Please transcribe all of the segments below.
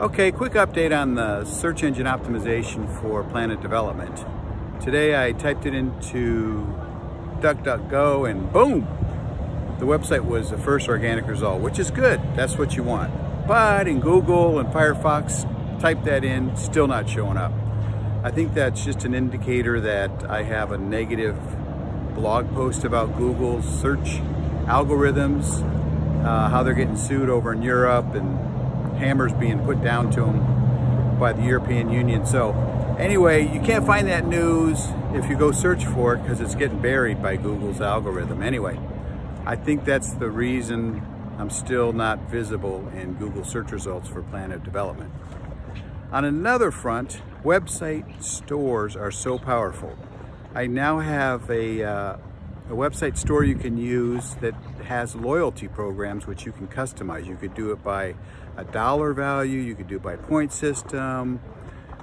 Okay, quick update on the search engine optimization for Plan Of Development. Today I typed it into DuckDuckGo and boom, the website was the first organic result, which is good. That's what you want. But in Google and Firefox, type that in, still not showing up. I think that's just an indicator that I have a negative blog post about Google's search algorithms, uh, how they're getting sued over in Europe and hammers being put down to them by the European Union. So anyway, you can't find that news if you go search for it because it's getting buried by Google's algorithm. Anyway, I think that's the reason I'm still not visible in Google search results for Plan Of Development. On another front, website stores are so powerful. I now have a, uh, a website store you can use that has loyalty programs which you can customize. You could do it by a dollar value, you could do it by point system,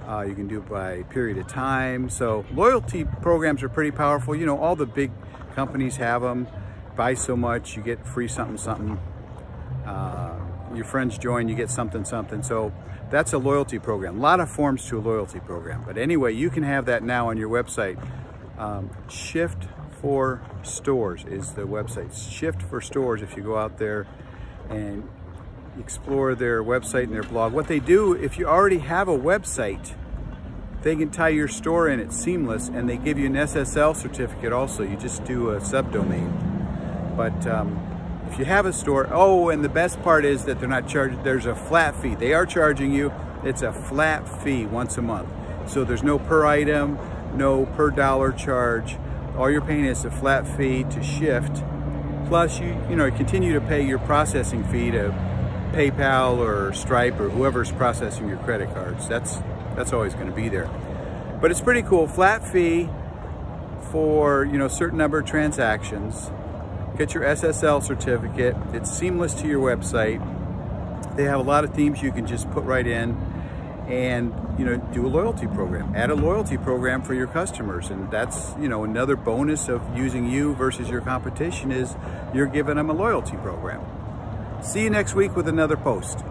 uh, you can do it by period of time. So loyalty programs are pretty powerful. You know, all the big companies have them. Buy so much, you get free something, something. Uh, your friends join, you get something, something. So that's a loyalty program. A lot of forms to a loyalty program. But anyway, you can have that now on your website. Um, Shift for Stores is the website. Shift for Stores, if you go out there and explore their website and their blog. What they do, if you already have a website, they can tie your store in, it's seamless, and they give you an SSL certificate also. You just do a subdomain. But um, if you have a store, oh, and the best part is that they're not charged, there's a flat fee. They are charging you, it's a flat fee once a month. So there's no per item, no per dollar charge. All you're paying is a flat fee to shift. Plus you, you know, continue to pay your processing fee to PayPal or Stripe or whoever's processing your credit cards. That's, that's always gonna be there. But it's pretty cool, flat fee for, you know, certain number of transactions get your SSL certificate. It's seamless to your website. They have a lot of themes you can just put right in and you know do a loyalty program. Add a loyalty program for your customers and that's you know another bonus of using you versus your competition is you're giving them a loyalty program. See you next week with another post